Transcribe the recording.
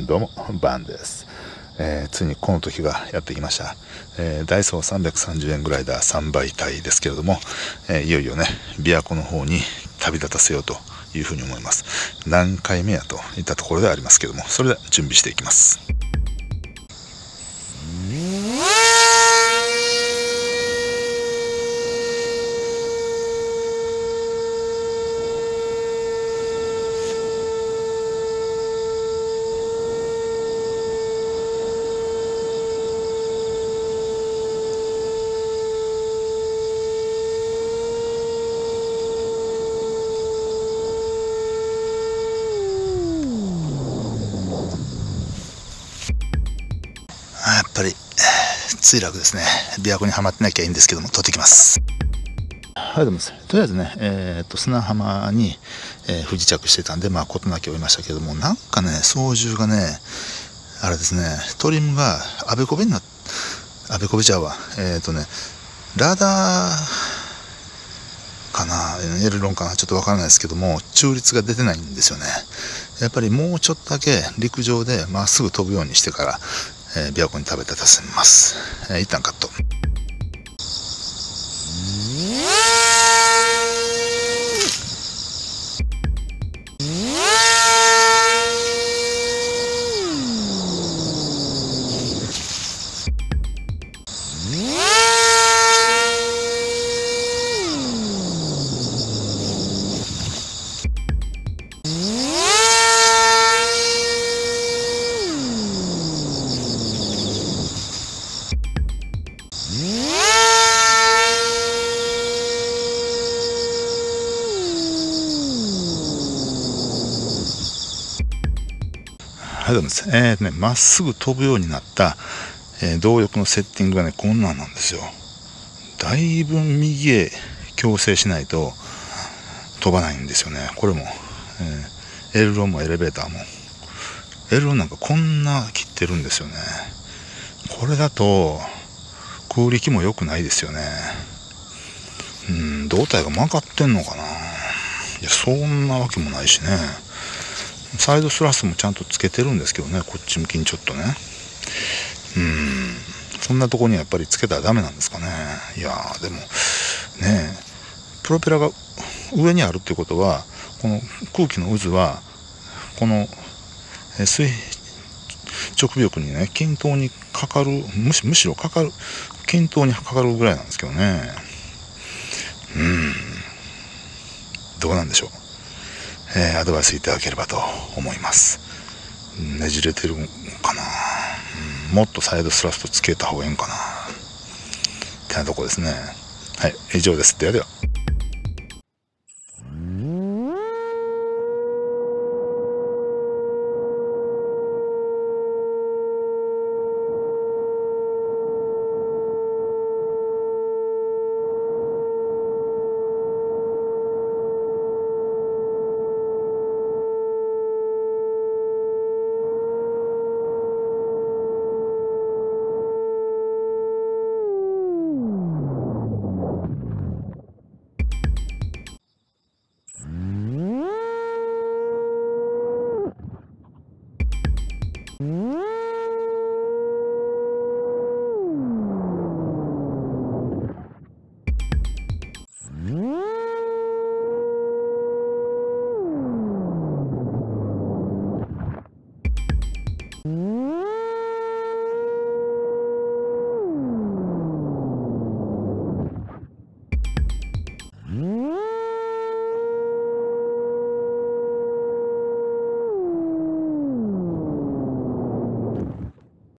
どうも、バンです。えーついにこの時がやってきました。えーダイソー330円グライダー3倍体ですけれども、えーいよいよね、琵琶湖の方に旅立たせようというふうに思います。何回目やといったところではありますけども、それでは準備していきます。ぱり、墜落ですね。琵琶湖にはまってなきゃいいんですけども、取ってきます。はい、どうもです。とりあえずね、えーっと、砂浜に、えー不時着してたんで、まあ、事なきを追いましたけども、なんかね、操縦がね、あれですね、トリムがあべこべになっ、あべこべちゃうわ。えーっとね、ラダーかな、エルロンかな、ちょっとわからないですけども、中立が出てないんですよね。やっぱりもうちょっとだけ陸上でまっすぐ飛ぶようにしてから、えー琵琶湖に食べてたせます。えー一旦カット。はい、どうもです。えーとね、まっすぐ飛ぶようになった、えー動力のセッティングがね、こんなんなんですよ。だいぶ右へ強制しないと飛ばないんですよね。これも、えーエルロンもエレベーターも。エルロンなんかこんな切ってるんですよね。これだと空力も良くないですよね。うん、胴体が曲がってんのかな。いや、そんなわけもないしね。サイドスラスもちゃんとつけてるんですけどね、こっち向きにちょっとね。うん、そんなとこにやっぱりつけたらダメなんですかね。いやー、でも、ね、プロペラが上にあるってことは、この空気の渦は、この水直力にね、均等にかかる、むしむしろかかる、均等にかかるぐらいなんですけどね。うん、どうなんでしょう。えーアドバイスいただければと思います。ねじれてるのかな、うんもっとサイドスラストつけた方がいいんかなってなとこですね。はい、以上です。ではでは。Woo!